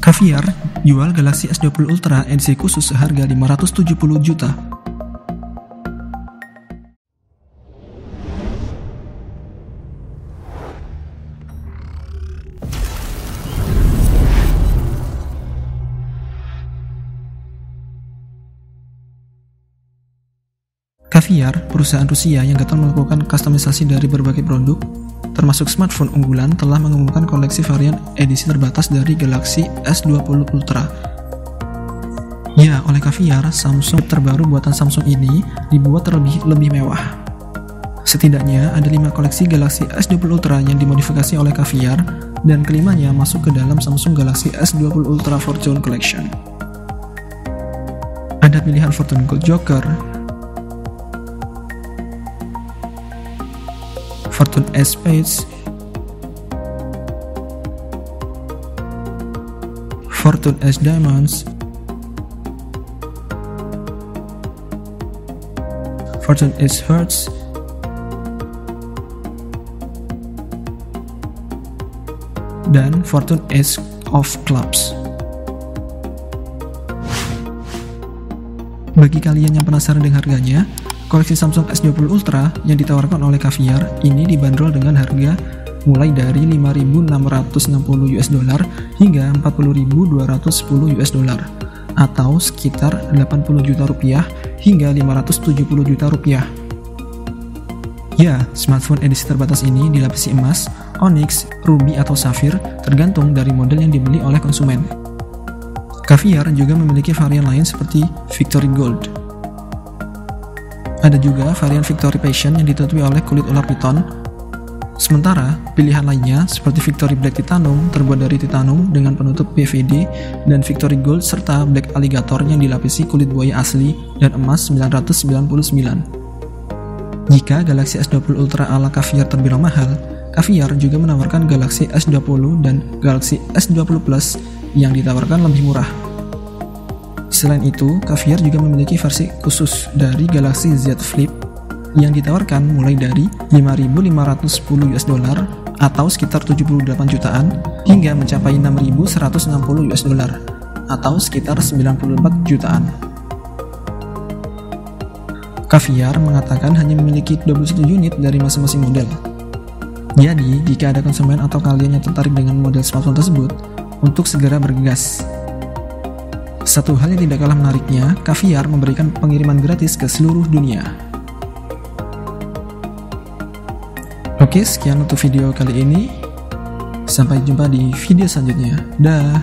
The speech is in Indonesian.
Caviar jual Galaxy S20 Ultra edisi khusus seharga 570 juta. Caviar, perusahaan Rusia yang gatal melakukan kustomisasi dari berbagai produk, termasuk smartphone unggulan, telah mengumumkan koleksi varian edisi terbatas dari Galaxy S20 Ultra. Ya, oleh Caviar, Samsung terbaru buatan Samsung ini dibuat terlebih lebih mewah. Setidaknya ada lima koleksi Galaxy S20 Ultra yang dimodifikasi oleh Caviar, dan kelimanya masuk ke dalam Samsung Galaxy S20 Ultra Fortune Collection. Ada pilihan Fortune Gold Joker, Fortune S Spades, Fortune S Diamonds, Fortune S Hearts, dan Fortune S of Clubs. Bagi kalian yang penasaran dengan harganya, koleksi Samsung S20 Ultra yang ditawarkan oleh Caviar ini dibanderol dengan harga mulai dari 5.660 US dollar hingga 40.210 US dollar atau sekitar 80 juta rupiah hingga 570 juta rupiah. Ya, smartphone edisi terbatas ini dilapisi emas, onyx, ruby atau safir tergantung dari model yang dibeli oleh konsumen. Caviar juga memiliki varian lain seperti Victory Gold. Ada juga varian Victory Passion yang ditutupi oleh kulit ular piton. Sementara, pilihan lainnya seperti Victory Black Titanium terbuat dari titanium dengan penutup PVD dan Victory Gold serta Black Alligator yang dilapisi kulit buaya asli dan emas 999. Jika Galaxy S20 Ultra ala Caviar terbilang mahal, Caviar juga menawarkan Galaxy S20 dan Galaxy S20 Plus yang ditawarkan lebih murah. Selain itu, Caviar juga memiliki versi khusus dari Galaxy Z Flip yang ditawarkan mulai dari 5.510 US dollar atau sekitar 78 jutaan hingga mencapai 6.160 US dollar atau sekitar 94 jutaan. Caviar mengatakan hanya memiliki 21 unit dari masing-masing model. Jadi, jika ada konsumen atau kalian yang tertarik dengan model smartphone tersebut, untuk segera bergegas. Satu hal yang tidak kalah menariknya, Caviar memberikan pengiriman gratis ke seluruh dunia. Oke, sekian untuk video kali ini. Sampai jumpa di video selanjutnya. Dah.